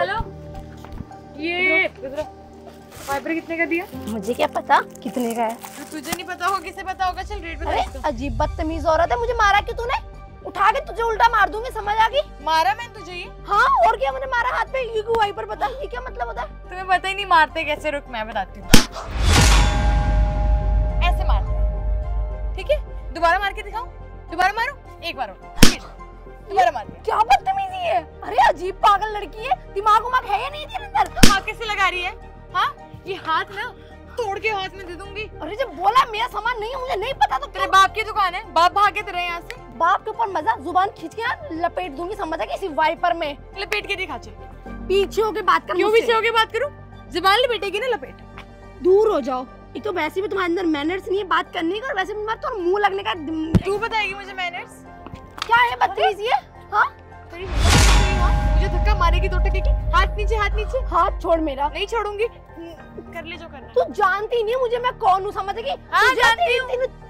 Hello. ये wiper कितने का दिया? मुझे क्या पता? कितने का है? तो तुझे नहीं पता होगा किसे पता होगा? चल रेट बता अजीब बदतमीज औरत है मुझे मारा क्यों तूने? उठा के तुझे उल्टा मार दूँगी समझ आ गई? मारा मैंने तुझे ये? हाँ और क्या मैंने मारा हाथ पे ये क्यों वाइपर बता ये क्या मतलब होता है? तुम्हें पता ही नहीं मारते कैसे रुक मैं बताती हूँ। ऐसे मारते ठीक है? दोबारा मार के दिखाऊँ? दोबारा मारो? एक बार और। क्या बदतमीजी है? अरे अजीब पागल लड़की है। दिमाग उमाग है या नहीं तेरे अंदर? हाथ कैसे लगा रही है? हाँ ये हाथ ना तोड़ के हाथ में दे दूँगी। अरे जब बोला मेरा सामान नहीं मुझे नहीं पता तो तेरे बाप की दुकान है। बाप भागे तेरे यहाँ से। बाप के ऊपर मज़ा ज़ुबान खींच के लपेट दूँगी समझ आ किसी वाइपर में। लपेट के दिखा चल। पीछे होके बात कर क्यों पीछे होके बात करूँ? ज़ुबान लपेटेगी ना लपेट। दूर हो जाओ। एक तो वैसे भी तुम्हारे अंदर मैनर्स नहीं है बात करने का और वैसे भी तुम्हारा तो मुँह लगने का तू बताएगी मुझे मैनर्स क्या है बदतमीजी है? हाँ? मुझे धक्का मारेगी तो टकेगी हाथ नीचे हाथ नीचे। हाथ छोड़ मेरा। नहीं छोड़ूँगी। कर ले जो करना तू जानती नहीं मुझे मैं कौन हूँ समझ गई? हाँ,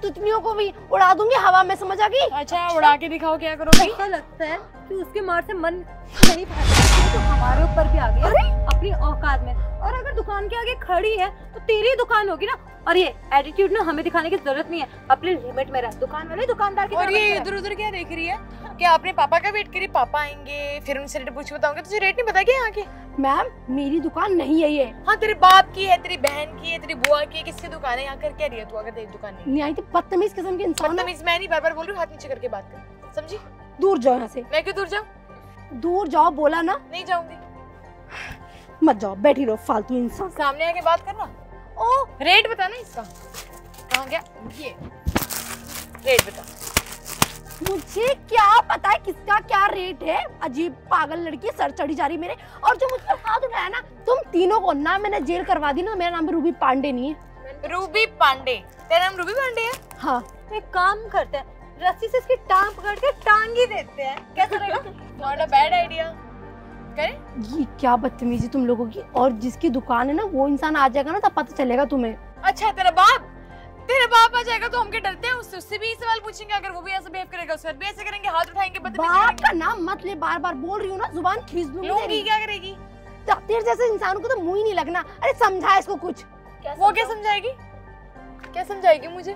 तुतलियों को भी उड़ा दूँगी हवा में समझ आ गई? अच्छा उड़ा के दिखाओ क्या करोगी? लगता है। कि उसके मार से मन नहीं तो हमारे ऊपर भी आ गया अपनी औकात में। और अगर दुकान के आगे खड़ी है तो तेरी दुकान होगी ना। और ये एटीट्यूड ना हमें दिखाने की ज़रूरत नहीं है। अपने लिमिट में रह दुकान वाले दुकानदार की और ये इधर उधर क्या देख रही है? क्या अपने पापा का वेट करी पापा आएँगे फिर उनसे रेट पूछ के बताऊँगे तुझे रेट नहीं पता क्या यहाँ के? मैम मेरी दुकान नहीं है ये। हाँ तेरे बाप की है तेरी बहन की है तेरी बुआ की है किसकी दुकान है? यहाँ कर क्या रही है तू अगर तेरी दुकान नहीं आई थी बदतमीज किस्म के इंसान बदतमीज मैं नहीं बार बार बोल रही हूँ हाथ नीचे करके बात कर। समझी? दूर जाओ यहाँ से। मैं क्यों दूर जाऊँ? दूर जाओ बोला ना। नहीं जाऊँगी। मत जाओ बैठी रहो फालतू इंसान। सामने आके बात करना। ओ! रेट बता ना इसका। कहाँ गया? ये। रेट बता। मुझे क्या पता है किसका क्या रेट है? अजीब पागल लड़की सर चढ़ी जा रही मेरे। और जो मुझ पर हाथ उठाया ना तुम तीनों को ना मैंने जेल करवा दी ना मेरा नाम रूबी पांडे नहीं है। रूबी पांडे। तेरा नाम रूबी पांडे है? हाँ। एक काम करते हैं रस्सी से इसकी टांग पकड़ के टांग ही देते हैं। कैसा रहेगा? नॉट अ बैड आइडिया करें। ये क्या बदतमीजी तुम लोगों की? और जिसकी दुकान है ना वो इंसान आ जाएगा ना तब पता चलेगा तुम्हें। अच्छा तेरा बाप? तेरा बाप आ जाएगा तो हम क्या डरते हैं? उससे उससे भी सवाल पूछेंगे अगर वो भी ऐसे बिहेव करेगा उससे भी ऐसे करेंगे हाथ उठाएँगे बदतमीजी बाप का नाम मत ले बार बार बोल रही हूँ ना ज़ुबान खींच दूँगी लूँगी। क्या करेगी? तेरे जैसे इंसान को तो मुँह ही नहीं लगना। अरे समझा इसको कुछ। वो क्या समझाएगी? क्या समझाएगी मुझे?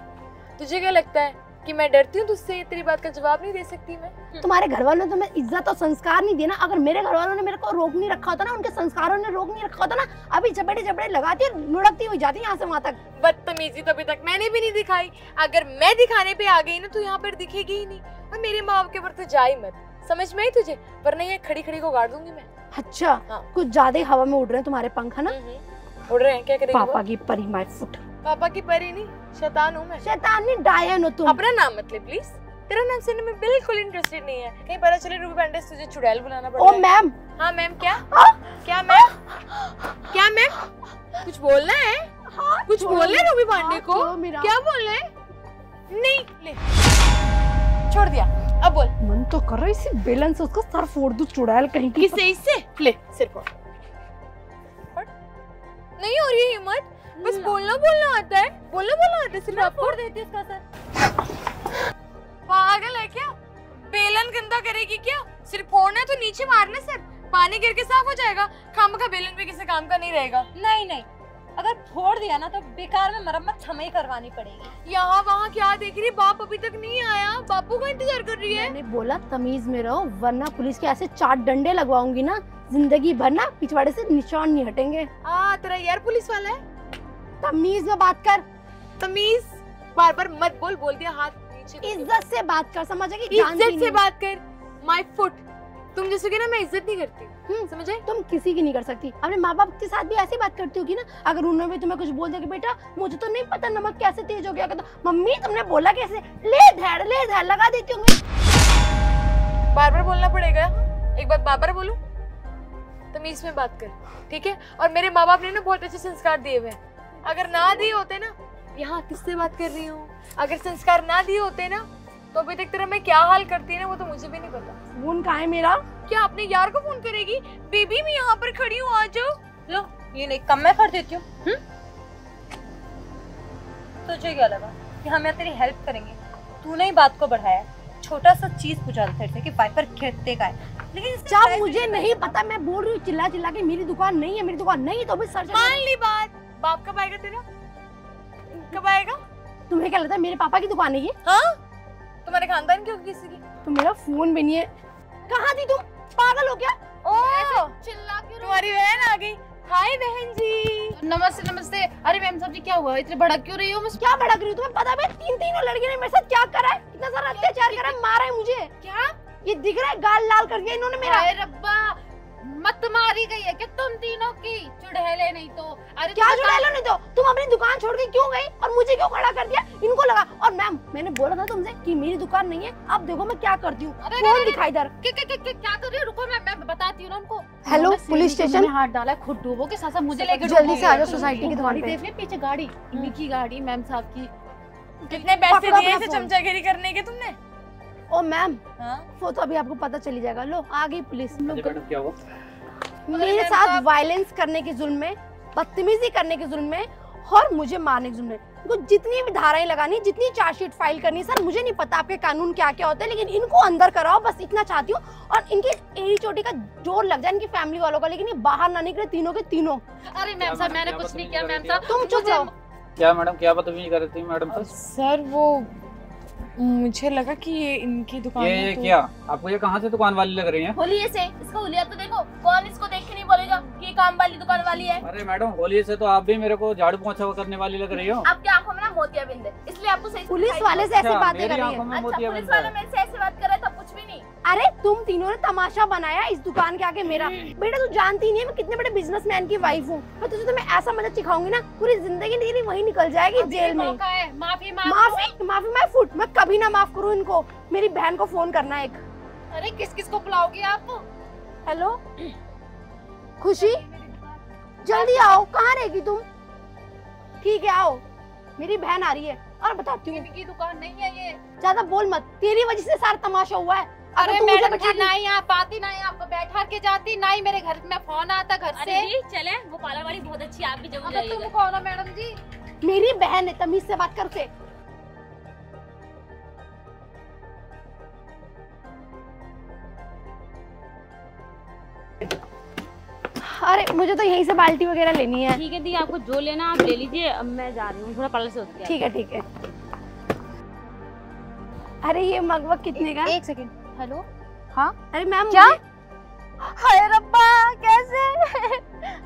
तुझे क्या लगता है? कि मैं डरती हूँ तुझसे तेरी बात का जवाब नहीं दे सकती मैं। तुम्हारे घर वालों ने तुम्हें इज़्ज़त और संस्कार नहीं दिया ना? अगर मेरे घर वालों ने मेरे को रोक नहीं रखा होता ना उनके संस्कारों ने रोक नहीं रखा होता ना अभी झपड़े झपड़े लगाती और लुढ़कती हुई जाती यहाँ से वहाँ तक। बदतमीजी तो अभी तक मैंने भी नहीं दिखाई। अगर मैं दिखाने पे आ गई ना तो यहाँ पर दिखेगी ही नहीं। और मेरे माँ बाप के ऊपर तो जा ही मत। समझ में आई तुझे? वरना ये खड़ी खड़ी को गाड़ दूँगी मैं। अच्छा हाँ। कुछ ज़्यादा हवा में उड़ रहे हैं तुम्हारे पंख है ना? हम्म। उड़ रहे हैं क्या करेगी पापा की परी माय फुट पापा की परी नहीं शैतान हूँ मैं। शैतानी डायन हो तुम। अपना नाम मत ले प्लीज़ तेरा नाम सुनने में बिल्कुल इंटरेस्टेड नहीं है। कहीं पता चले रूबी पांडे से तुझे चुड़ैल बुलाना पड़ ओ मैम हाँ मैम क्या? क्या मैम क्या मैम कुछ बोलना है? हाँ, कुछ छोड़ो बोलना है रूबी पांडे को? क्या बोलना है? नहीं ले। छोड़ दिया। अब बोल। मन तो कर रहा है इसी बेलन से उसका सर फोड़ दूँ चुड़ैल कहीं की। किससे इससे? ले सिर फोड़। फोड़। नहीं हो रही हिम्मत? बस बोलना बोलना आता है। बोलना बोलना आता है सिर्फ़ आपको। फोड़ देती है उसका सर। पागल है क्या? बेलन गंदा करेगी क्या? सिर्फ़ फोड़ना है तो नीचे मारना सर। पानी गिर के साफ़ हो जाएगा। खाम का बेलन भी किसी काम का नहीं रहेगा। नहीं नहीं। अगर फोड़ दिया ना तो बेकार में मरम्मत हमें ही करवानी पड़ेगी। यहाँ वहाँ क्या देख रही बाप अभी तक नहीं आया। बापू का इंतज़ार कर रही है। मैंने बोला तमीज में रहो वरना पुलिस के ऐसे चार डंडे लगवाऊँगी ना ज़िंदगी भर ना पिछवाड़े से निशान नहीं हटेंगे। हाँ तेरा यार पुलिस वाला है। तमीज में बात कर। तमीज? बार बार मत बोल बोल दिया हाथ नीचे इज़्ज़त से बात कर समझ गई? इज़्ज़त से। बात कर। माय फुट तुम जैसे कि ना मैं इज़्ज़त नहीं करती। हम्म, समझ? आई तुम किसी की नहीं कर सकती। अपने माँ बाप के साथ भी ऐसी बात करती होगी ना अगर उन्होंने भी तुम्हें कुछ बोल दिया कि बेटा मुझे तो नहीं पता नमक कैसे तेज हो गया कहता मम्मी तुमने बोला कैसे? ले धैड़ ले धैड़ लगा देती होंगी बार बार बोलना पड़ेगा। एक बार बार बार बोलू? तमीज में बात कर ठीक है? और मेरे माँ बाप ने ना बहुत अच्छे संस्कार दिए हुए हैं। अगर ना दिए होते ना यहाँ किससे बात कर रही हूँ? अगर संस्कार ना दिए होते ना तो अभी तक तेरा मैं क्या हाल करती ना वो तो मुझे भी नहीं पता। फ़ोन कहाँ है मेरा? क्या अपने यार को फ़ोन करेगी? बेबी मैं यहाँ पर खड़ी हूँ आ जाओ। लो ये नहीं कम मैं कर देती हूँ। हम्म? तुझे क्या लगा? कि हम यहाँ तेरी हेल्प करेंगे। तूने ही बात को बढ़ाया। छोटा सा चीज़ पूछा था तेरे कि वाइपर कितने का है? लेकिन जब मुझे नहीं नहीं पता मैं बोल रही हूँ चिल्ला चिल्ला के मेरी दुकान नहीं है मेरी दुकान नहीं तो भी सर मान ली बात। बाप कब आएगा तेरा? कब आएगा? तुम्हें क्या लगता है मेरे पापा की दुकान है? ये हाँ? तुम्हारे खानदान क्यों किसी की? तो मेरा फ़ोन भी नहीं है। कहाँ थी तुम? पागल हो क्या? ओ! चिल्ला क्यों तुम्हारी बहन आ गई। हाय बहन जी। नमस्ते नमस्ते। अरे मैम साहब जी क्या हुआ? इतने भड़क क्यों रही हो? मुझे क्या भड़क रही हो? तुम्हें पता है तीन तीनों लड़कियों ने मेरे साथ क्या करा है? इतना सारा अत्याचार करा है मारा है मुझे। क्या? ये दिख रहा है गाल लाल कर दिया इन्होंने मेरा। रब्बा। मत मारी गई है कि तुम तीनों की? चुड़ैले नहीं तो। अरे क्या तुम्हें जुड़ा लो नहीं तो? तुम अपनी दुकान छोड़ के क्यों गई? और मुझे क्यों खड़ा कर दिया? इनको लगा। और मैम मैंने बोला था तुमसे कि मेरी दुकान नहीं है। अब देखो मैं क्या करती हूँ। दिखाई इधर क्या कर रही हो? रुको मैं मैं बताती हूँ ना उनको। Hello, police station? में हाथ डाला खुद डूबो के साथ मुझे लेके जल्दी से आ जाओ सोसाइटी की दुकान देख ले पीछे गाड़ी इन्हीं की गाड़ी मैम साहब की। कितने पैसे दिए चमचागिरी करने के तुमने? ओ मैम हाँ? वो तो अभी आपको पता चली जाएगा। लो आ गई पुलिस। क्या हुआ? मेरे साथ वायलेंस करने के जुल्म में बदतमीजी करने के जुल्म में और मुझे मारने के जुल्म में। इनको जितनी भी धाराएँ लगानी जितनी चार्जशीट फ़ाइल करनी सर मुझे नहीं पता आपके कानून क्या क्या होते हैं लेकिन इनको अंदर कराओ बस इतना चाहती हूँ। और इनकी एड़ी चोटी का ज़ोर लग जाए इनकी फैमिली वालों का लेकिन ये बाहर ना निकले तीनों के तीनों। अरे मैम साहब मैंने कुछ नहीं किया मैम साहब तुम चुप मुझे- रहो। क्या मैडम क्या बदतमीजी कर रही थी मैडम तो सर वो मुझे लगा कि ये इनकी दुकान ये ये तो- क्या? आपको ये कहाँ से दुकान वाली लग रही है? होलिये से इसका होलिया तो देखो कौन इसको देख के नहीं बोलेगा कि ये काम वाली दुकान वाली है? अरे मैडम होली से तो आप भी मेरे को झाड़ू पोछा करने वाली लग रही हो। आपकी आँखों में ना मोतिया बिंद है इसलिए आपको सही पुलिस वाले से ऐसी बात कर रही है। अच्छा पुलिस वाले मेरे से ऐसे बात कर अरे तुम तीनों ने तमाशा बनाया इस दुकान के आगे मेरा। बेटा तू जानती नहीं है मैं कितने बड़े बिजनेसमैन की वाइफ हूँ। मैं तुझे तो मैं ऐसा मज़ा सिखाऊँगी ना पूरी ज़िंदगी तेरी वही निकल जाएगी जेल में। माफ़ी माफ़ी माफ़ी मैं फुट मैं कभी ना माफ़ करूँ इनको। मेरी बहन को फ़ोन करना एक। अरे किस किस को बुलाओगे आप? हेलो खुशी? जल्दी आओ कहाँ रहेगी तुम? ठीक है आओ। मेरी बहन आ रही है। और बताती हूँ। दुकान नहीं है ये। ज़्यादा बोल मत। तेरी वजह से सारा तमाशा हुआ है। अरे मैडम जी ना ही आप आती ना ही आपको बैठा के जाती ना ही मेरे घर में फ़ोन आता घर से। चले वो पार्लर वाली बहुत अच्छी है, आप भी ज़रूर तुम कौन हो मैडम जी? मेरी बहन है तमीज से बात करते अरे मुझे तो यहीं से बाल्टी वगैरह लेनी है। ठीक है दी आपको जो लेना आप ले लीजिए अब मैं जा रही हूँ थोड़ा पार्लर से होती ठीक है ठीक है। अरे ये मगवक कितने का? एक सेकंड। हेलो? हाँ? अरे मैम क्या? हाय रब्बा कैसे?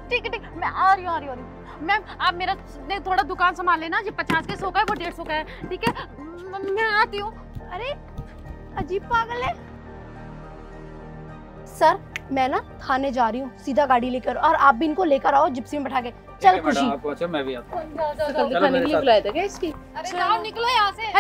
ठीक है ठीक मैं आ रही हूँ आ रही हूँ आ रही मैम आप मेरा थोड़ा दुकान संभाल लेना जो पचास के सौ का है वो डेढ़ सौ का है ठीक है? मैं आती हूँ। अरे अजीब पागल है। सर मैं ना थाने जा रही हूँ सीधा गाड़ी लेकर और आप भी इनको लेकर आओ जिप्सी में बैठा के। चल खुशी। आप मैं भी आता हूँ। साथ। अरे निकलो यहाँ से।